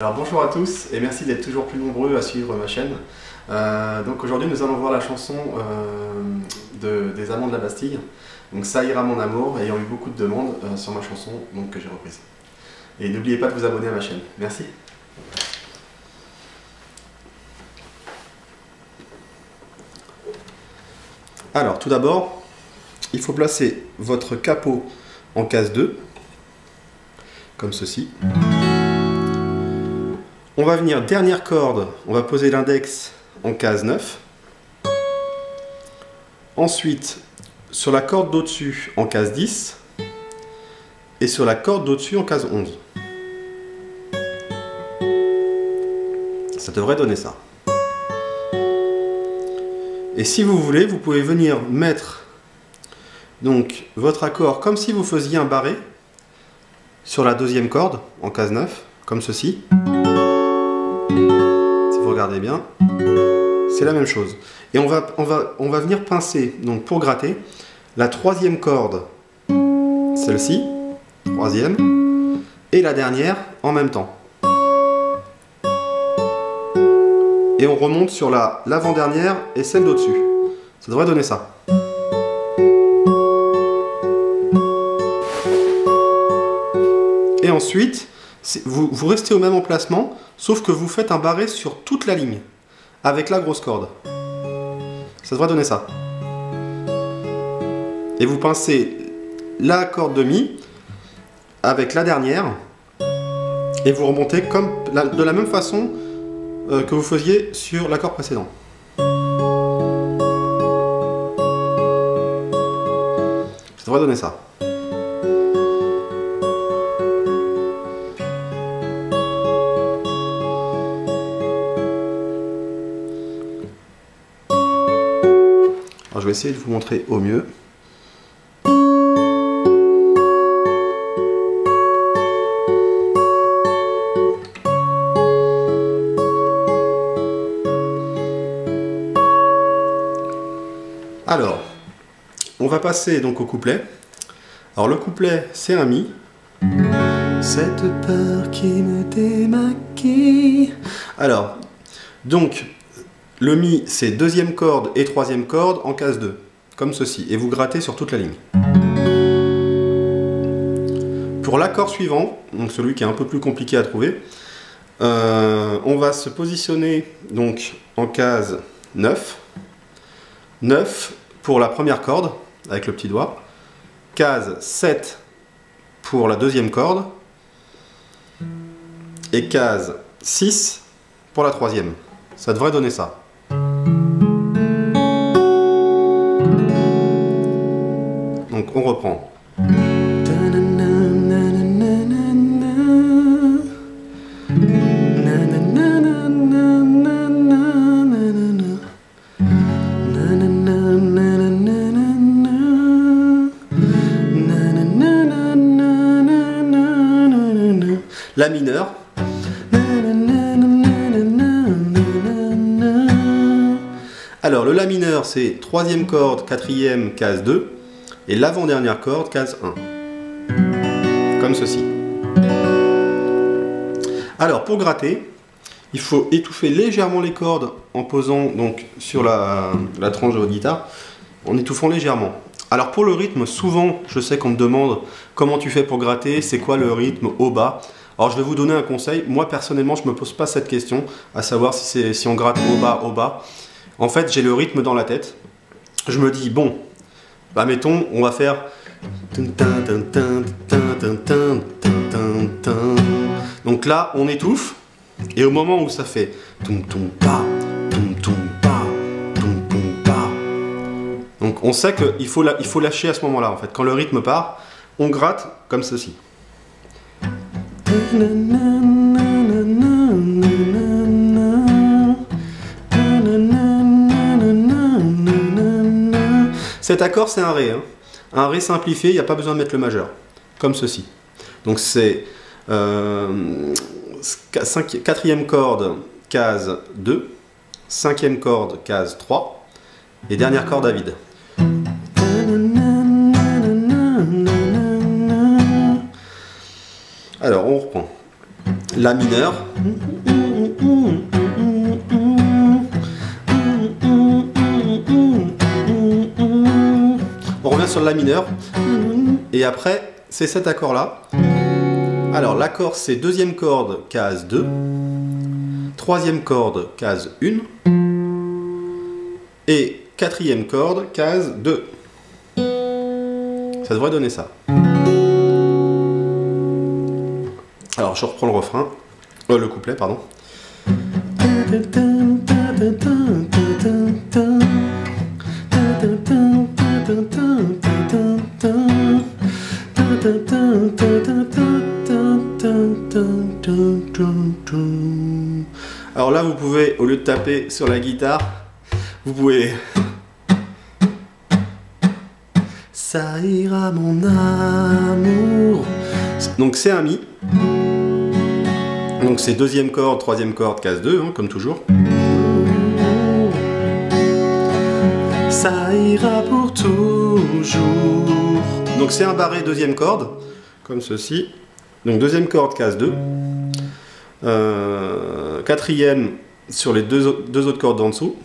Alors bonjour à tous et merci d'être toujours plus nombreux à suivre ma chaîne. Euh, donc aujourd'hui nous allons voir la chanson euh, des Amants de la Bastille. Donc ça ira mon amour, ayant eu beaucoup de demandes euh, sur ma chanson donc, que j'ai reprise. Et n'oubliez pas de vous abonner à ma chaîne. Merci. Alors tout d'abord, il faut placer votre capot en case 2, comme ceci. On va venir dernière corde, on va poser l'index en case 9. Ensuite, sur la corde d'au-dessus en case 10 et sur la corde d'au-dessus en case 11. Ça devrait donner ça. Et si vous voulez, vous pouvez venir mettre donc votre accord comme si vous faisiez un barré sur la deuxième corde en case 9, comme ceci regardez bien, c'est la même chose. Et on va, on, va, on va venir pincer, donc pour gratter, la troisième corde, celle-ci, troisième, et la dernière en même temps. Et on remonte sur la l'avant-dernière et celle d'au-dessus. Ça devrait donner ça. Et ensuite, vous, restez au même emplacement, sauf que vous faites un barré sur toute la ligne, avec la grosse corde. Ça devrait donner ça. Et vous pincez la corde de mi avec la dernière, et vous remontez comme, de la même façon euh, que vous faisiez sur l'accord précédent. Ça devrait donner ça. Vais essayer de vous montrer au mieux. Alors, on va passer donc au couplet. Alors le couplet, c'est un mi. Cette peur qui me démaquille. Alors, donc, le Mi, c'est deuxième corde et troisième corde en case 2, comme ceci, et vous grattez sur toute la ligne. Pour l'accord suivant, celui qui est un peu plus compliqué à trouver, euh, on va se positionner donc en case 9. 9 pour la première corde, avec le petit doigt. Case 7 pour la deuxième corde. Et case 6 pour la troisième. Ça devrait donner ça. Reprend. La mineure. Alors le La mineur c'est troisième corde, quatrième, case 2 et l'avant-dernière corde, case 1. Comme ceci. Alors pour gratter, il faut étouffer légèrement les cordes en posant donc sur la, tranche de votre guitare, en étouffant légèrement. Alors pour le rythme, souvent je sais qu'on me demande comment tu fais pour gratter, c'est quoi le rythme au bas. Alors je vais vous donner un conseil, moi personnellement je ne me pose pas cette question, à savoir si, si on gratte au bas, au bas. En fait j'ai le rythme dans la tête, je me dis bon, bah mettons, on va faire... Donc là, on étouffe, et au moment où ça fait... Donc on sait qu'il faut, lâcher à ce moment-là, en fait. Quand le rythme part, on gratte comme ceci. Cet accord, c'est un Ré. Hein. Un Ré simplifié, il n'y a pas besoin de mettre le majeur. Comme ceci. Donc c'est euh, quatrième corde, case 2, cinquième corde, case 3, et dernière corde à vide. Alors, on reprend. La mineur. Sur La mineur. Et après, c'est cet accord-là. Alors l'accord c'est deuxième corde, case 2. Troisième corde, case 1. Et quatrième corde, case 2. Ça devrait donner ça. Alors je reprends le refrain, euh, le couplet, pardon. Alors là, vous pouvez, au lieu de taper sur la guitare, vous pouvez... Ça ira mon amour. Donc c'est un mi. Donc c'est deuxième corde, troisième corde, case 2, hein, comme toujours. Ça ira pour toujours. Donc c'est un barré deuxième corde, comme ceci. Donc deuxième corde, case 2. Euh, quatrième sur les deux, autres cordes d'en dessous.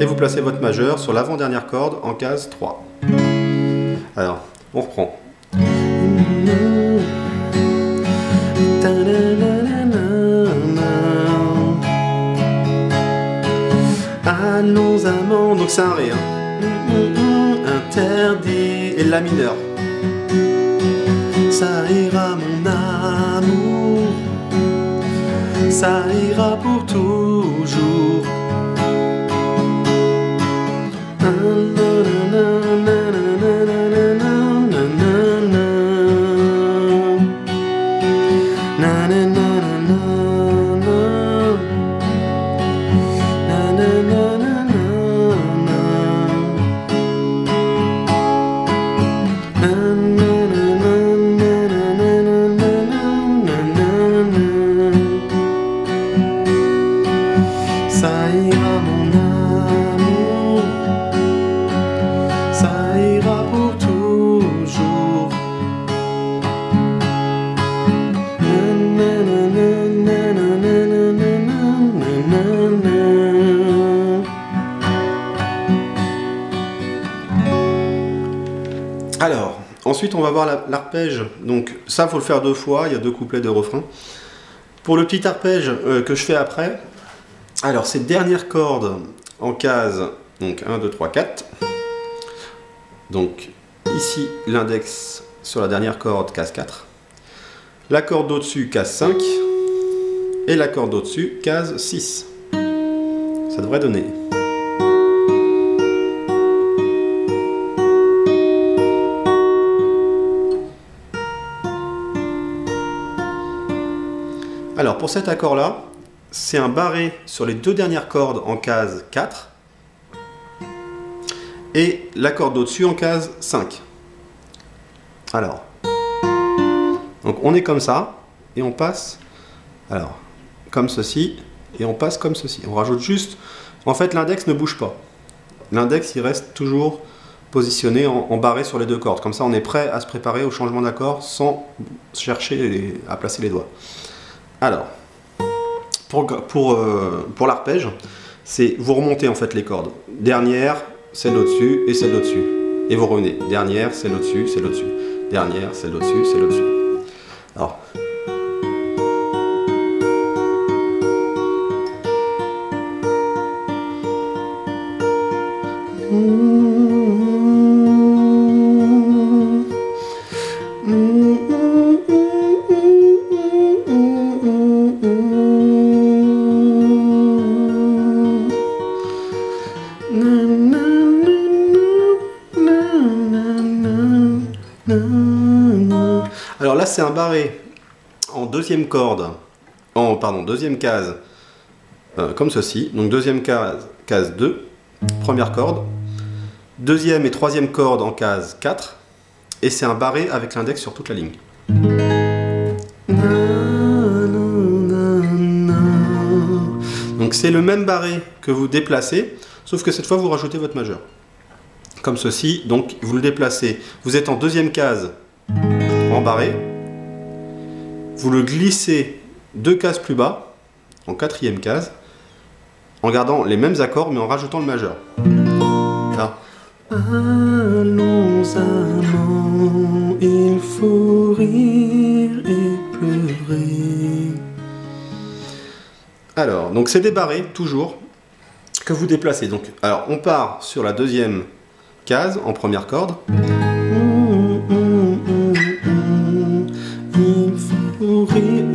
Et vous placez votre majeur sur l'avant-dernière corde en case 3. Alors, on reprend. Allons amants, donc c'est un ré. Hein. Interdit. Et la mineur. Ça ira mon amour. Ça ira pour toujours. Ensuite on va voir la- l'arpège. Donc ça, faut le faire deux fois. Il y a deux couplets de refrain. Pour le petit arpège euh, que je fais après, alors ces dernières cordes en case, donc 1, 2, 3, 4. Donc ici l'index sur la dernière corde, case 4. La corde au-dessus, case 5. Et la corde au-dessus, case 6. Ça devrait donner. Alors pour cet accord-là, c'est un barré sur les deux dernières cordes en case 4 et la corde au-dessus en case 5. Alors, on est comme ça et on passe, alors, comme ceci et on passe comme ceci. On rajoute juste, en fait l'index ne bouge pas. L'index il reste toujours positionné en, barré sur les deux cordes. Comme ça on est prêt à se préparer au changement d'accord sans chercher à placer les doigts. Alors, euh, pour l'arpège, c'est vous remontez en fait les cordes. Dernière, celle au-dessus et celle au-dessus. Et vous revenez. Dernière, celle au-dessus, celle au-dessus. Dernière, celle au-dessus, celle au-dessus. Alors. C'est un barré en deuxième corde, en pardon, deuxième case, euh, comme ceci. Donc deuxième case, case 2, première corde, deuxième et troisième corde en case 4, et c'est un barré avec l'index sur toute la ligne. Donc c'est le même barré que vous déplacez, sauf que cette fois vous rajoutez votre majeur. Comme ceci, donc vous le déplacez. Vous êtes en deuxième case en barré, vous le glissez deux cases plus bas, en quatrième case, en gardant les mêmes accords mais en rajoutant le majeur. Là. Allons amants, il faut rire et pleurer. Alors, donc c'est débarré, toujours, que vous déplacez. Donc, alors, on part sur la deuxième case, en première corde.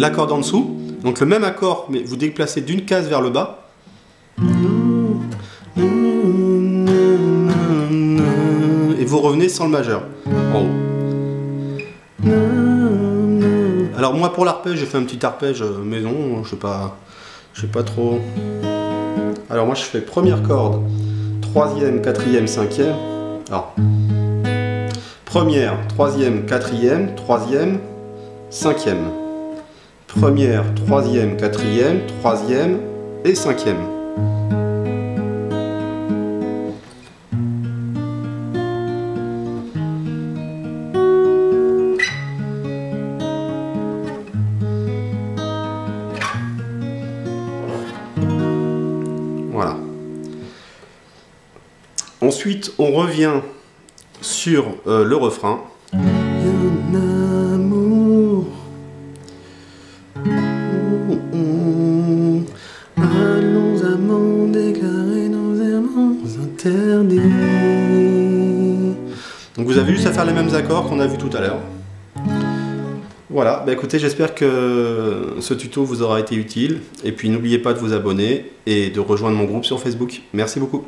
Rire. La corde en dessous. Donc le même accord, mais vous déplacez d'une case vers le bas. Et vous revenez sans le majeur, en haut. Alors moi pour l'arpège, j'ai fait un petit arpège euh, maison, je sais pas, je sais pas trop. Alors moi je fais première corde, troisième, quatrième, cinquième. Alors première, troisième, quatrième, troisième, cinquième. Première, troisième, quatrième, troisième et cinquième. Voilà. Ensuite, on revient sur euh, le refrain. Donc vous avez juste à faire les mêmes accords qu'on a vu tout à l'heure. Voilà, bah écoutez, j'espère que ce tuto vous aura été utile. Et puis n'oubliez pas de vous abonner et de rejoindre mon groupe sur Facebook. Merci beaucoup.